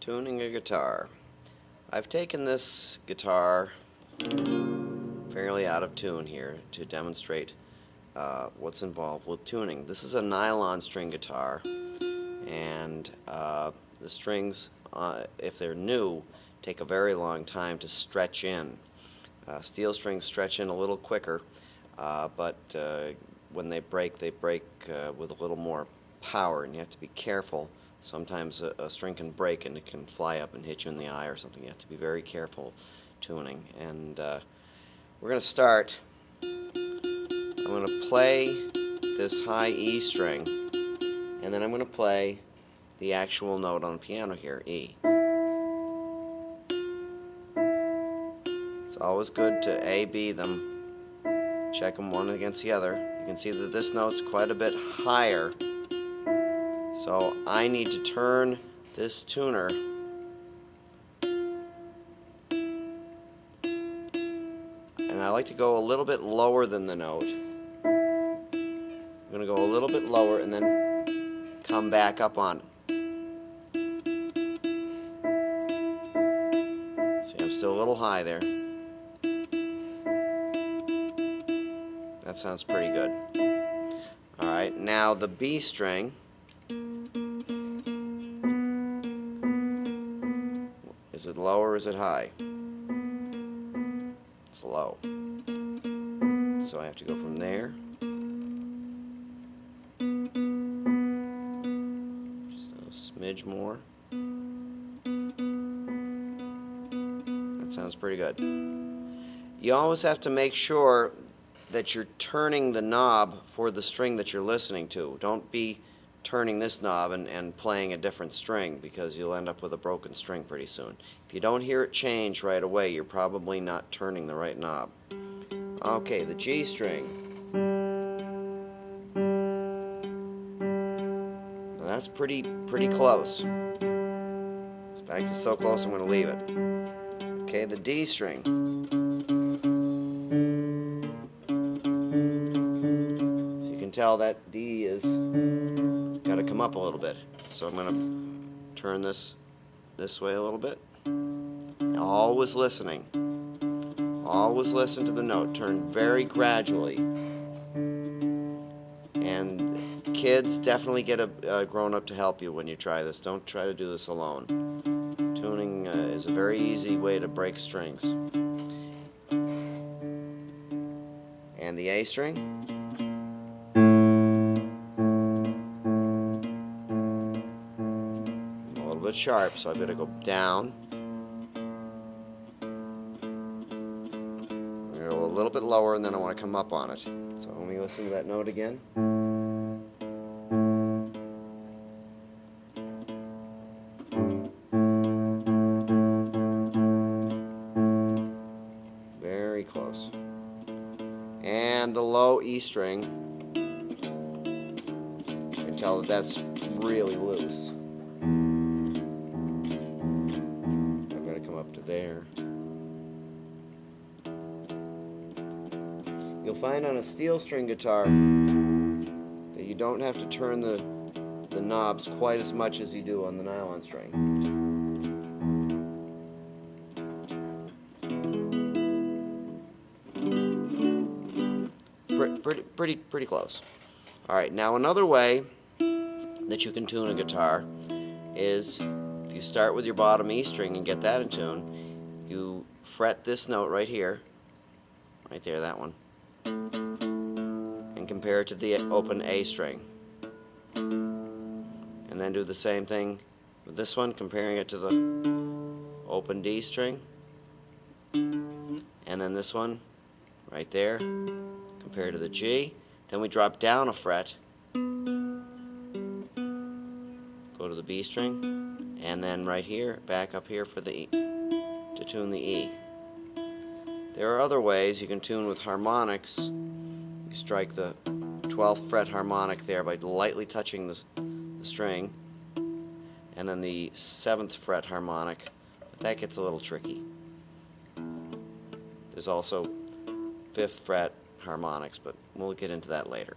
Tuning a guitar. I've taken this guitar fairly out of tune here to demonstrate uh, what's involved with tuning. This is a nylon string guitar and uh, the strings, uh, if they're new, take a very long time to stretch in. Uh, steel strings stretch in a little quicker, uh, but uh, when they break, they break with a little more power and you have to be careful Sometimes a, a, string can break and it can fly up and hit you in the eye or something. You have to be very careful tuning. And uh, we're going to start. I'm going to play this high E string and then I'm going to play the actual note on the piano here, E. It's always good to A, B them, check them one against the other. You can see that this note's quite a bit higher so I need to turn this tuner and I like to go a little bit lower than the note. I'm going to go a little bit lower and then come back up on. See, I'm still a little high there. That sounds pretty good. Alright, now the B string Is it low or is it high? It's low. So I have to go from there. Just a smidge more. That sounds pretty good. You always have to make sure that you're turning the knob for the string that you're listening to. Don't be turning this knob and, and playing a different string because you'll end up with a broken string pretty soon. If you don't hear it change right away, you're probably not turning the right knob. Okay, the G string. Now that's pretty pretty close. It's back to so close I'm going to leave it. Okay, the D string. So you can tell that D is up a little bit. So I'm going to turn this this way a little bit. Always listening. Always listen to the note. Turn very gradually. And kids, definitely get a, a grown-up to help you when you try this. Don't try to do this alone. Tuning uh, is a very easy way to break strings. And the A string. Bit sharp, so got to go down. go a little bit lower, and then I want to come up on it. So let me listen to that note again. Very close. And the low E string, you can tell that that's really loose. There. You'll find on a steel string guitar that you don't have to turn the, the knobs quite as much as you do on the nylon string. Pretty, pretty, pretty close. Alright, now another way that you can tune a guitar is you start with your bottom E string and get that in tune, you fret this note right here, right there, that one, and compare it to the open A string. And then do the same thing with this one, comparing it to the open D string. And then this one, right there, compared to the G. Then we drop down a fret, go to the B string, and then right here, back up here for the E to tune the E. There are other ways you can tune with harmonics. You strike the 12th fret harmonic there by lightly touching the, the string and then the 7th fret harmonic. But that gets a little tricky. There's also 5th fret harmonics, but we'll get into that later.